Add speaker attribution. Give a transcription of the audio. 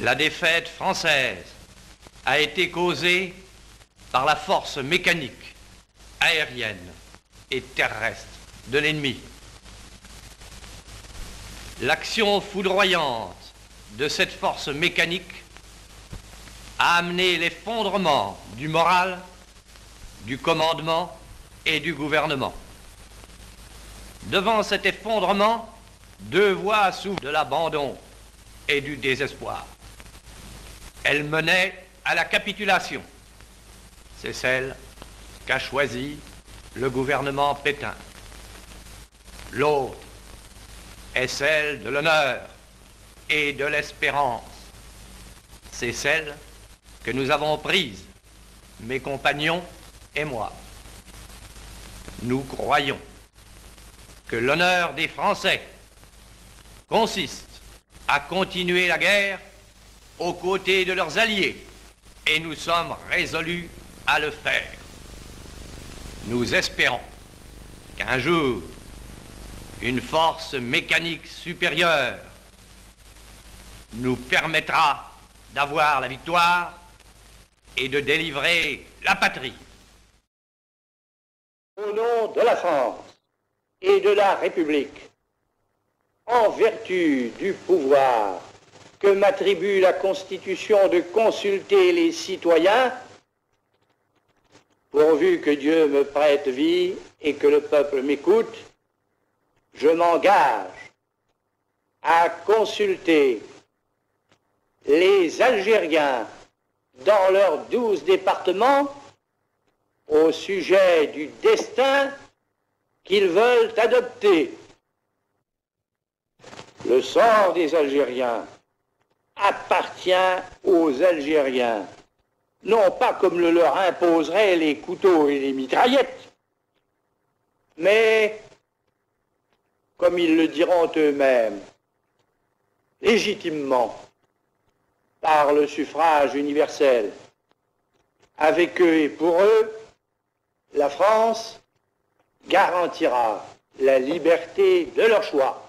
Speaker 1: La défaite française a été causée par la force mécanique, aérienne et terrestre de l'ennemi. L'action foudroyante de cette force mécanique a amené l'effondrement du moral, du commandement et du gouvernement. Devant cet effondrement, deux voies s'ouvrent de l'abandon et du désespoir. Elles menaient à la capitulation. C'est celle qu'a choisie le gouvernement Pétain. L'autre est celle de l'honneur et de l'espérance. C'est celle que nous avons prise, mes compagnons et moi. Nous croyons que l'honneur des Français consiste à continuer la guerre aux côtés de leurs alliés et nous sommes résolus à le faire. Nous espérons qu'un jour, une force mécanique supérieure nous permettra d'avoir la victoire et de délivrer la patrie.
Speaker 2: Au nom de la France et de la République, en vertu du pouvoir que m'attribue la Constitution de consulter les citoyens, pourvu que Dieu me prête vie et que le peuple m'écoute, je m'engage à consulter les Algériens dans leurs douze départements au sujet du destin qu'ils veulent adopter. Le sort des Algériens appartient aux Algériens, non pas comme le leur imposeraient les couteaux et les mitraillettes, mais comme ils le diront eux-mêmes, légitimement par le suffrage universel. Avec eux et pour eux, la France garantira la liberté de leur choix.